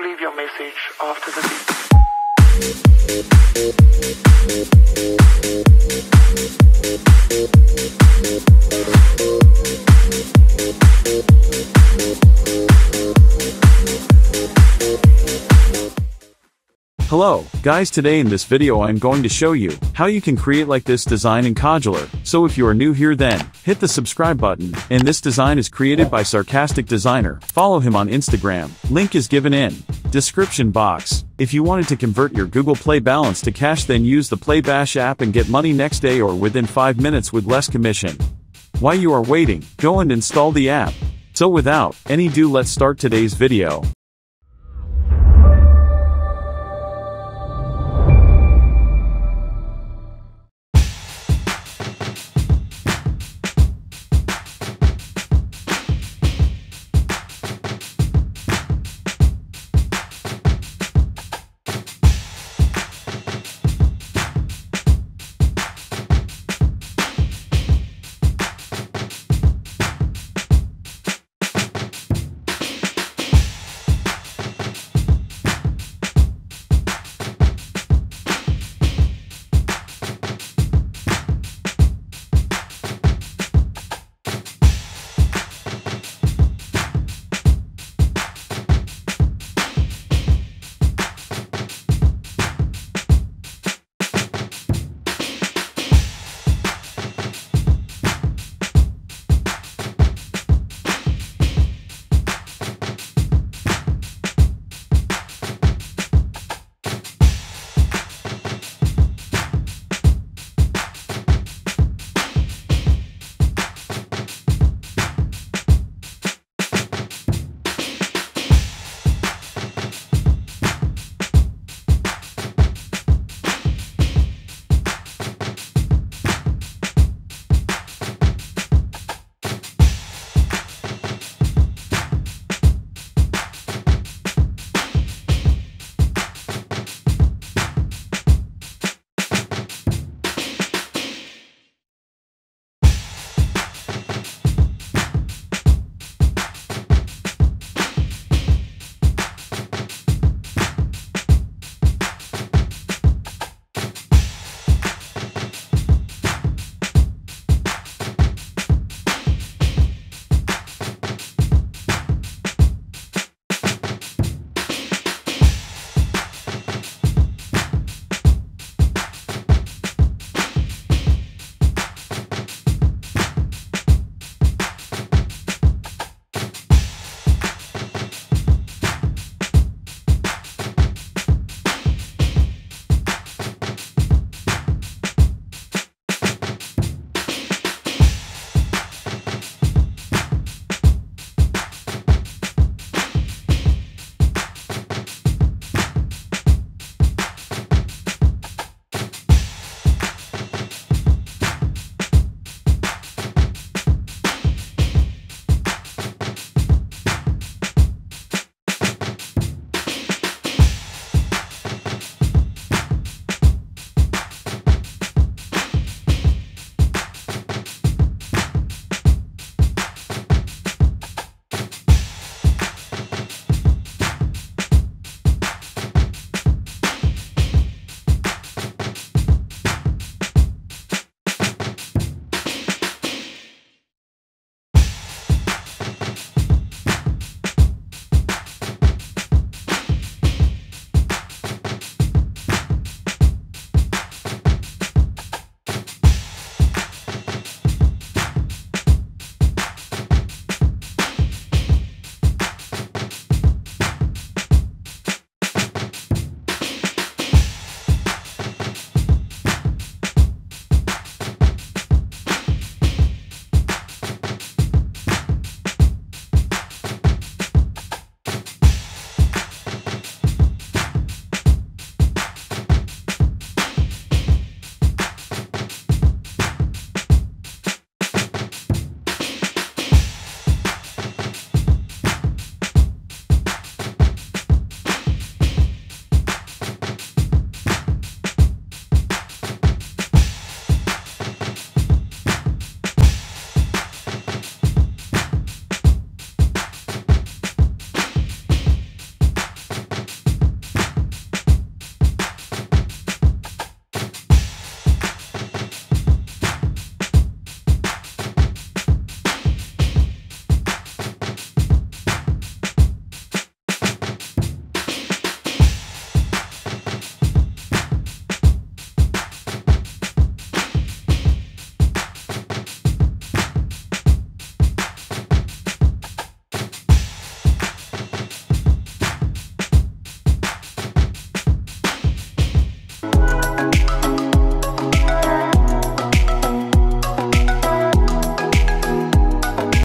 leave your message after the beep. Hello, guys today in this video I'm going to show you how you can create like this design in Kodular. So if you are new here then, hit the subscribe button, and this design is created by Sarcastic Designer. Follow him on Instagram, link is given in description box. If you wanted to convert your Google Play balance to cash then use the Play Bash app and get money next day or within 5 minutes with less commission. While you are waiting, go and install the app. So without any do let's start today's video.